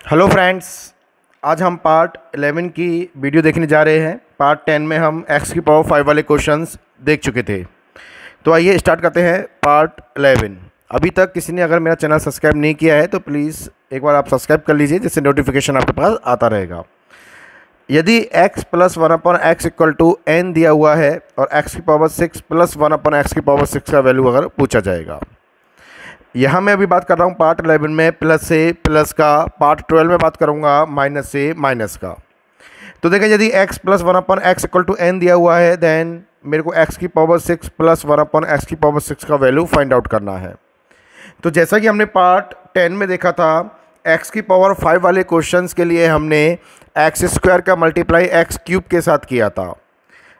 Hello friends आज हम part 11 की वीडियो देखने जा रहे हैं। पार्ट 10 में हम x की पावर 5 वाले क्वेश्चंस देख चुके थे। तो आइए स्टार्ट करते हैं पार्ट 11 अभी तक किसी ने अगर मेरा चैनल सब्सक्राइब नहीं किया है तो प्लीज़ एक बार आप सब्सक्राइब कर लीजिए, जिससे नोटिफिकेशन आपके पास आता रहेगा। यदि x plus one upon x equal to n दिया हुआ है, और x की power six plus one upon x की पावर सिक्स का वैल्यू अगर पूछा जाएगा। यहाँ मैं अभी बात कर रहा हूँ पार्ट इलेवन में, प्लस से प्लस का। पार्ट ट्वेल्व में बात करूँगा, माइनस से माइनस का। तो देखें यदि x plus one upon x equal to n दिया हुआ है देन मेरे को x की power six plus one upon x की पावर सिक्स का वैल्यू फाइंड आउट करना है। तो जैसा कि हमने पार्ट टेन में देखा था, x की पावर फाइव वाले क्वेश्चन के लिए हमने एक्स स्क्वायर का मल्टीप्लाई एक्स क्यूब के साथ किया था।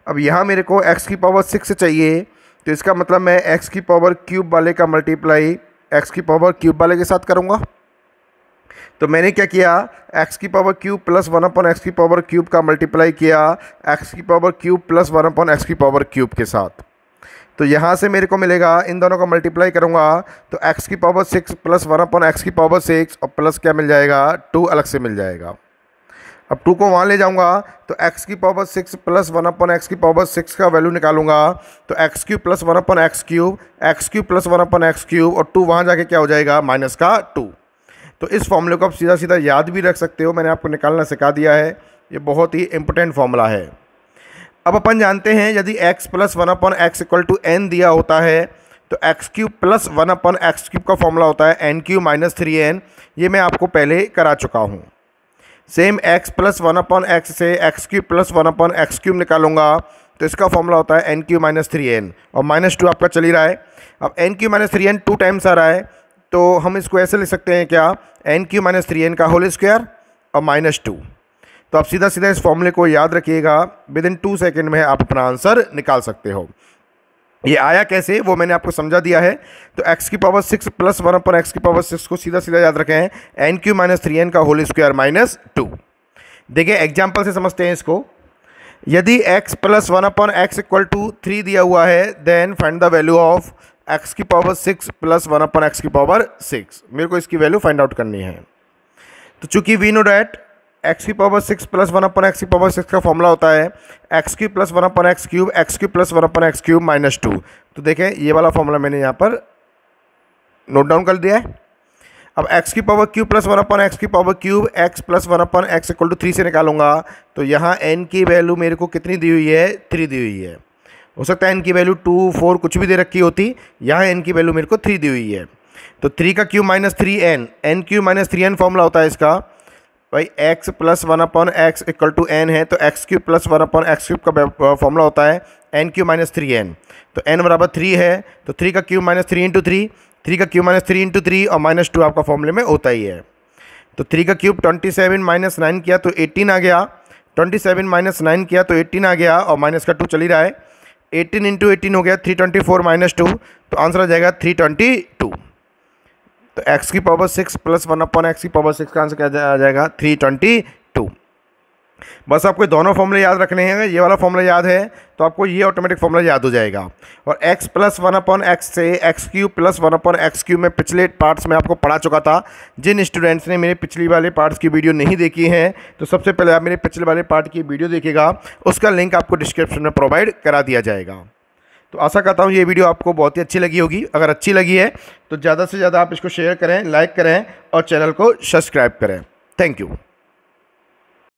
अब यहाँ मेरे को एक्स की पावर सिक्स चाहिए तो इसका मतलब मैं एक्स की पावर क्यूब वाले का मल्टीप्लाई एक्स की पावर क्यूब वाले के साथ करूँगा। तो मैंने क्या किया? एक्स की power cube plus one upon x की पावर क्यूब का मल्टीप्लाई किया। एक्स की power cube plus one upon x की पावर क्यूब के साथ। तो यहाँ से मेरे को मिलेगा, इन दोनों का मल्टीप्लाई करूँगा तो एक्स की power six plus one upon x की पावर सिक्स और प्लस क्या मिल जाएगा? टू अलग से मिल जाएगा। अब टू को वहाँ ले जाऊँगा तो एक्स की power six plus one upon x की पावर सिक्स का वैल्यू निकालूँगा। तो x cube plus one upon x cube x cube plus one upon x cube और टू वहाँ जाके क्या हो जाएगा? माइनस का टू तो इस फॉर्मूले को आप सीधा सीधा याद भी रख सकते हो, मैंने आपको निकालना सिखा दिया है। ये बहुत ही इंपॉर्टेंट फॉर्मूला है। अब अपन जानते हैं, यदि x plus one upon x equal to n दिया होता है तो x cube plus one upon x cube का फॉर्मूला होता है n cube minus three n ये मैं आपको पहले करा चुका हूँ। Same x plus one upon x से x cube plus one upon x cube निकालूँगा। तो इसका फॉर्मूला होता है n cube minus three n और माइनस टू आपका चल ही रहा है। अब n cube minus three n two times आ रहा है। तो हम इसको ऐसे लिख सकते हैं क्या? N cube minus three n का होल स्क्वायर और माइनस टू तो आप सीधा सीधा इस फॉर्मूले को याद रखिएगा। विद इन टू सेकेंड में आप अपना आंसर निकाल सकते हो। ये आया कैसे, वो मैंने आपको समझा दिया है। तो x की power six plus one upon x की पावर सिक्स को सीधा सीधा याद रखें। N cube minus three n का होल स्क्वायर माइनस टू देखिए एग्ज़ाम्पल से समझते हैं इसको। यदि x plus one upon x equal to three दिया हुआ है then find the value of x की power six plus one upon x की पावर सिक्स मेरे को इसकी वैल्यू फाइंड आउट करनी है। तो चूँकि वी नो डैट एक्स की power six plus one upon x की पावर सिक्स का फॉर्मूला होता है x cube plus one upon x cube x cube plus one upon x cube minus two तो देखें, ये वाला फॉर्मूला मैंने यहाँ पर नोट डाउन कर दिया है। अब x की power cube plus one upon x की power cube x plus one upon x equal to three से निकालूँगा। तो यहाँ n की वैल्यू मेरे को कितनी दी हुई है? थ्री दी हुई है। हो सकता है n की वैल्यू टू फोर कुछ भी दे रखी होती, यहाँ n की वैल्यू मेरे को थ्री दी हुई है। तो थ्री का cube minus three n n cube minus three n formula होता है इसका। भाई x plus one upon x equal to n है तो x cube plus one upon x cube का फॉर्मूला होता है n cube minus three n तो एन बराबर थ्री है तो थ्री का cube minus three into three three का cube minus three into three और माइनस टू आपका फॉर्मूले में होता ही है. तो थ्री का cube twenty seven minus nine किया तो एटीन आ गया ट्वेंटी सेवन माइनस नाइन किया तो एटीन आ गया और माइनस का टू चल ही रहा है. एटीन इंटू एटीन हो गया three twenty four minus two तो आंसर आ जाएगा थ्री ट्वेंटी टू तो एक्स की power six plus one upon x की पावर सिक्स का आंसर क्या आ जाएगा? थ्री ट्वेंटी टू बस आपको दोनों फॉर्मूले याद रखने हैं। ये वाला फॉर्मूला याद है तो आपको ये ऑटोमेटिक फॉर्मूला याद हो जाएगा। और x plus one upon x से x cube plus one upon x cube में पिछले पार्ट्स में आपको पढ़ा चुका था। जिन स्टूडेंट्स ने मेरे पिछली वाले पार्ट्स की वीडियो नहीं देखी है तो सबसे पहले आप मेरे पिछले वाले पार्ट की वीडियो देखिएगा। उसका लिंक आपको डिस्क्रिप्शन में प्रोवाइड करा दिया जाएगा। तो आशा करता हूँ ये वीडियो आपको बहुत ही अच्छी लगी होगी। अगर अच्छी लगी है तो ज़्यादा से ज़्यादा आप इसको शेयर करें लाइक करें और चैनल को सब्सक्राइब करें। Thank you